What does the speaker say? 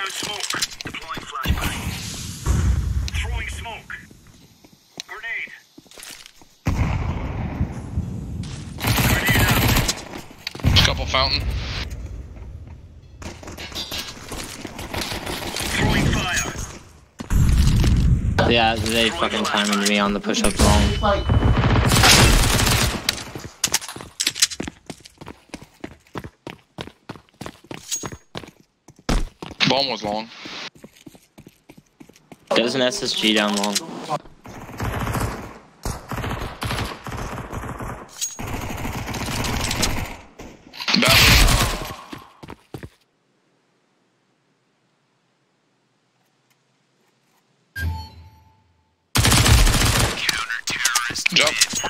Throwing smoke. Deploying flashbang. Throwing smoke. Grenade. Grenade out. Couple fountain. Throwing fire. Yeah, they fucking timing me on the push-up long. Bomb was long. There's an SSG down long. Jump.